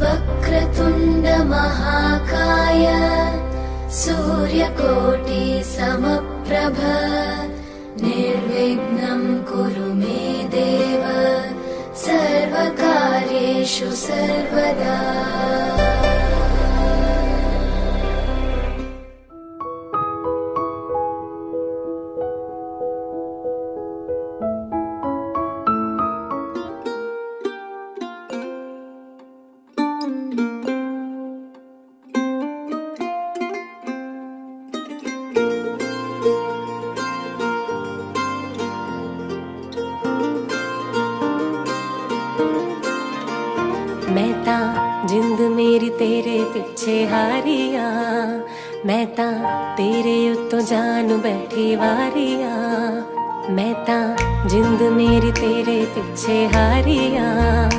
वक्रतुण्डमहाकाय सूर्यकोटि समप्रभ निर्विघ्नं कुरु मे देव सर्वकार्येषु सर्वदा ਜਿੰਦ ਤੇਰੇ ਪਿੱਛੇ ਹਾਰੀਆਂ। ਮੈਂ ਤਾਂ ਤੇਰੇ ਉੱਤੋਂ ਜਾਨ ਬੈਠੀ ਵਾਰੀਆਂ। ਮੈਂ ਤਾਂ ਜਿੰਦ ਮੇਰੀ ਤੇਰੇ ਪਿੱਛੇ ਹਾਰੀਆਂ।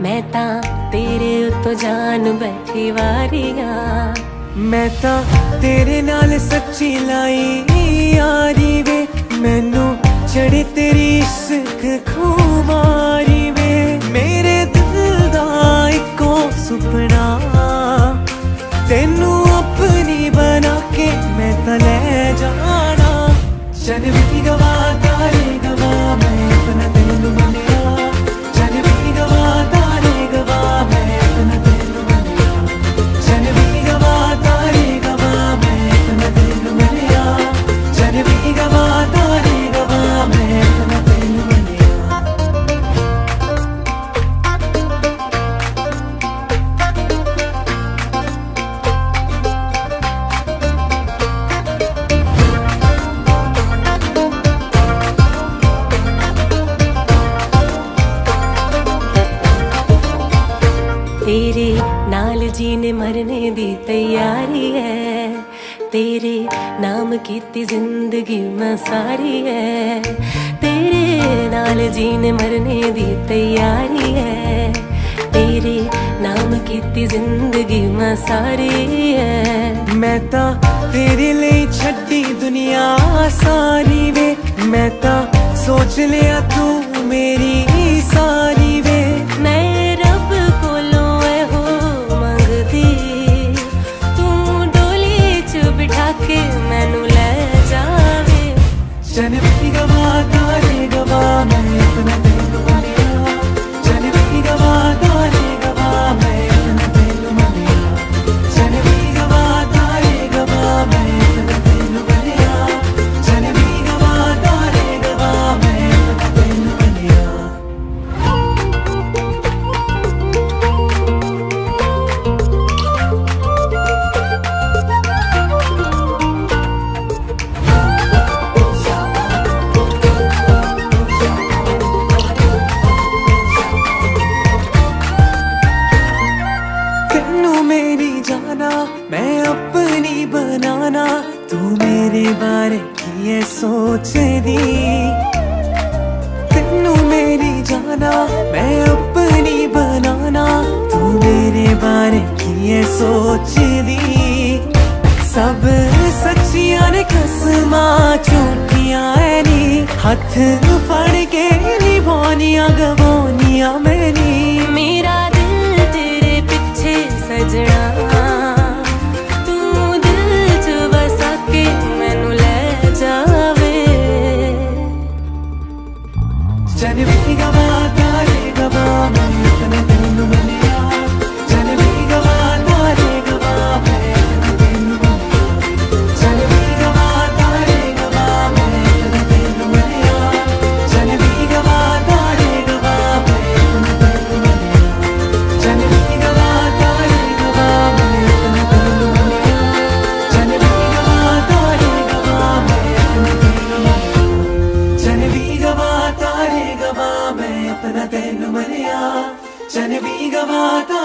ਮੈਂ ਤਾਂ ਤੇਰੇ ਉੱਤੋਂ ਜਾਨ ਬੈਠੀ ਵਾਰੀਆਂ। ਮੈਂ ਤਾਂ ਤੇਰੇ ਨਾਲ ਸੱਚੀ ਲਾਈ ਯਾਰੀ ਵੇ ਮੈਨੂੰ ਚੜੀ ਤੇਰੀ ਇਸ਼ਕ ਖੁਮਾਰੀ গায়ে तेरे नाल जीने मरने दी तैयारी है। तेरे नाम कीती ज़िंदगी मैं है। तेरे नाल जीने मरने दी तैयारी है। तेरे नाम कीती ज़िंदगी मसारी है। मैं ता तेरे लिए छड़ी दुनिया सारी वे। मैं ता सोच लिया तू मेरी सारी मैं तू मेरी जाना, मैं अपनी बनाना, तू मेरे बारे की ये सोच दी तेनू मेरी जाना, मैं अपनी बनाना, तू मेरे बारे की ये सोच दी सब सच्चिया ने कसमा झूठिया नी हथ फड़ के निभानिया, गवानिया मैनी।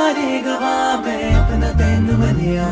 सारे गवा मैं अपना तेन मनिया।